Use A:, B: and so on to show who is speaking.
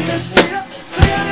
A: understand. Say it.